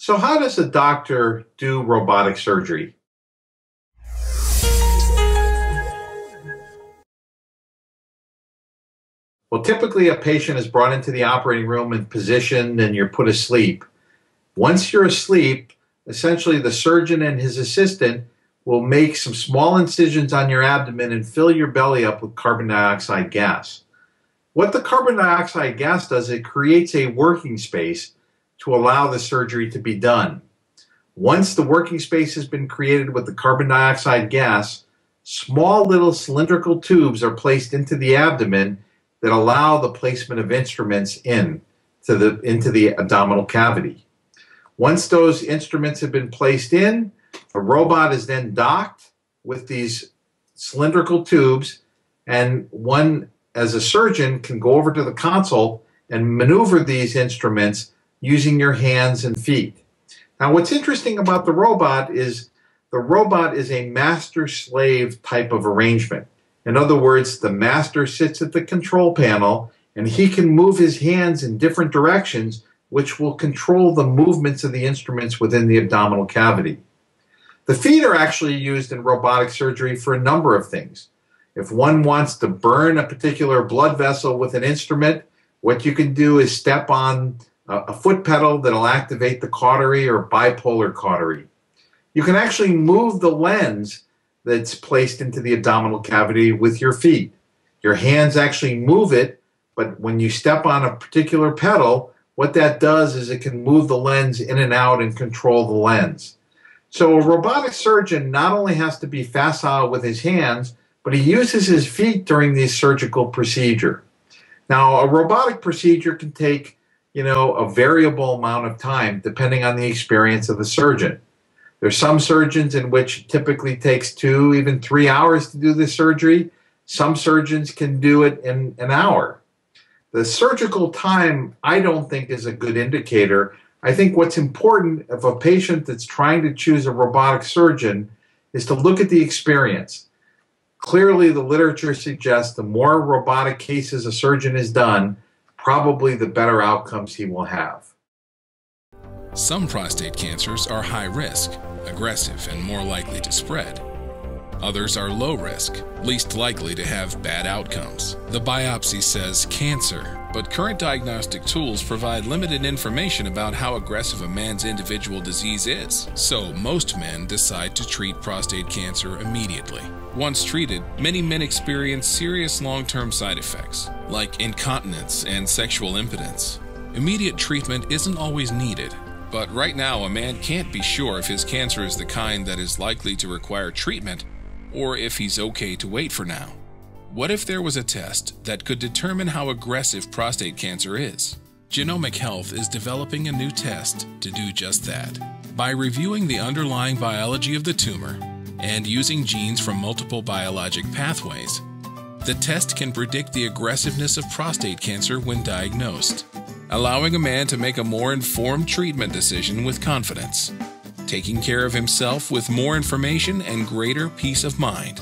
So, how does a doctor do robotic surgery? Well, typically a patient is brought into the operating room and positioned and you're put asleep. Once you're asleep, essentially the surgeon and his assistant will make some small incisions on your abdomen and fill your belly up with carbon dioxide gas. What the carbon dioxide gas does, it creates a working space to allow the surgery to be done. Once the working space has been created with the carbon dioxide gas, small little cylindrical tubes are placed into the abdomen that allow the placement of instruments in to the into the abdominal cavity. Once those instruments have been placed in, a robot is then docked with these cylindrical tubes, and one, as a surgeon, can go over to the console and maneuver these instruments using your hands and feet. Now, what's interesting about the robot is the robot is a master slave type of arrangement. In other words, the master sits at the control panel and he can move his hands in different directions which will control the movements of the instruments within the abdominal cavity. The feet are actually used in robotic surgery for a number of things. If one wants to burn a particular blood vessel with an instrument, what you can do is step on a foot pedal that'll activate the cautery or bipolar cautery. You can actually move the lens that's placed into the abdominal cavity with your feet. Your hands actually move it, but when you step on a particular pedal, what that does is it can move the lens in and out and control the lens. So a robotic surgeon not only has to be facile with his hands, but he uses his feet during the surgical procedure. Now, a robotic procedure can take, you know, a variable amount of time depending on the experience of the surgeon. There's some surgeons in which it typically takes two, even three hours to do the surgery. Some surgeons can do it in an hour. The surgical time, I don't think, is a good indicator. I think what's important of a patient that's trying to choose a robotic surgeon is to look at the experience. Clearly, the literature suggests the more robotic cases a surgeon has done, probably the better outcomes he will have. Some prostate cancers are high risk, aggressive, and more likely to spread. Others are low risk, least likely to have bad outcomes. The biopsy says cancer, but current diagnostic tools provide limited information about how aggressive a man's individual disease is. So, most men decide to treat prostate cancer immediately. Once treated, many men experience serious long term side effects, like incontinence and sexual impotence. Immediate treatment isn't always needed, but right now, a man can't be sure if his cancer is the kind that is likely to require treatment or if he's okay to wait for now. What if there was a test that could determine how aggressive prostate cancer is? Genomic Health is developing a new test to do just that. By reviewing the underlying biology of the tumor and using genes from multiple biologic pathways, the test can predict the aggressiveness of prostate cancer when diagnosed, allowing a man to make a more informed treatment decision with confidence taking care of himself with more information and greater peace of mind.